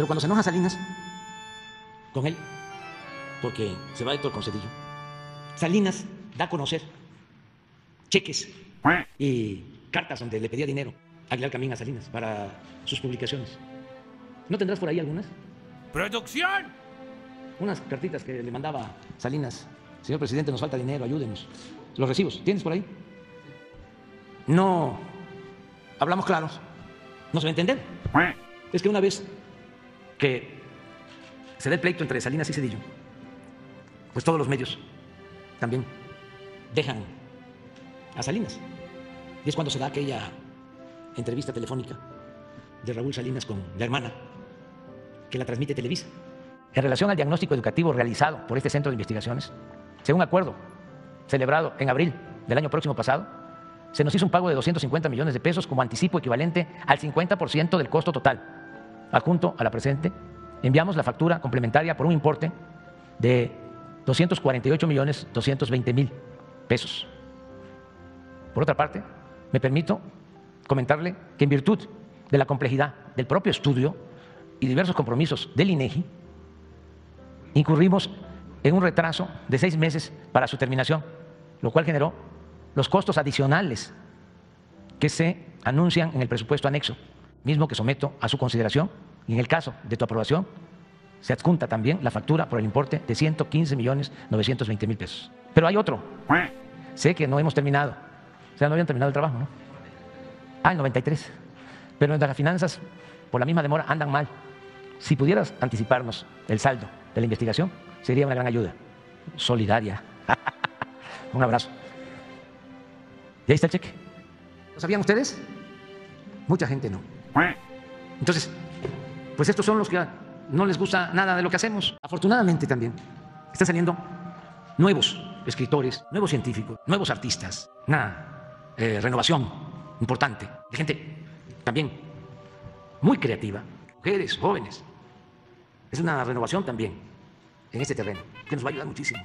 Pero cuando se enoja Salinas con él, porque se va Héctor Concedillo, Salinas da a conocer cheques y cartas donde le pedía dinero a Aguilar Camín a Salinas para sus publicaciones. ¿No tendrás por ahí algunas? ¡Producción! Unas cartitas que le mandaba Salinas. Señor presidente, nos falta dinero, ayúdenos. Los recibos, ¿tienes por ahí? No hablamos claros. ¿No se va a entender? Es que una vez que se dé el pleito entre Salinas y Cedillo, pues todos los medios también dejan a Salinas. Y es cuando se da aquella entrevista telefónica de Raúl Salinas con la hermana, que la transmite Televisa. En relación al diagnóstico educativo realizado por este centro de investigaciones, según acuerdo celebrado en abril del año próximo pasado, se nos hizo un pago de 250 millones de pesos como anticipo equivalente al 50% del costo total. Adjunto a la presente, enviamos la factura complementaria por un importe de 248 millones 220 mil pesos. Por otra parte, me permito comentarle que en virtud de la complejidad del propio estudio y diversos compromisos del INEGI, incurrimos en un retraso de seis meses para su terminación, lo cual generó los costos adicionales que se anuncian en el presupuesto anexo, mismo que someto a su consideración y en el caso de tu aprobación se adjunta también la factura por el importe de 115 millones 920 mil pesos. Pero hay otro. Sé que no hemos terminado. O sea, no habían terminado el trabajo, ¿no? Ah, el 93. Pero las finanzas, por la misma demora, andan mal. Si pudieras anticiparnos el saldo de la investigación, sería una gran ayuda. Solidaria. Un abrazo. ¿Y ahí está el cheque? ¿Lo sabían ustedes? Mucha gente no. Entonces, pues estos son los que no les gusta nada de lo que hacemos. Afortunadamente también están saliendo nuevos escritores, nuevos científicos, nuevos artistas, una eh, renovación importante de gente también muy creativa, mujeres, jóvenes. Es una renovación también en este terreno que nos va a ayudar muchísimo.